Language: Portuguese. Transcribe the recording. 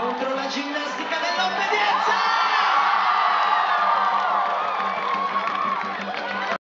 Contro la ginnastica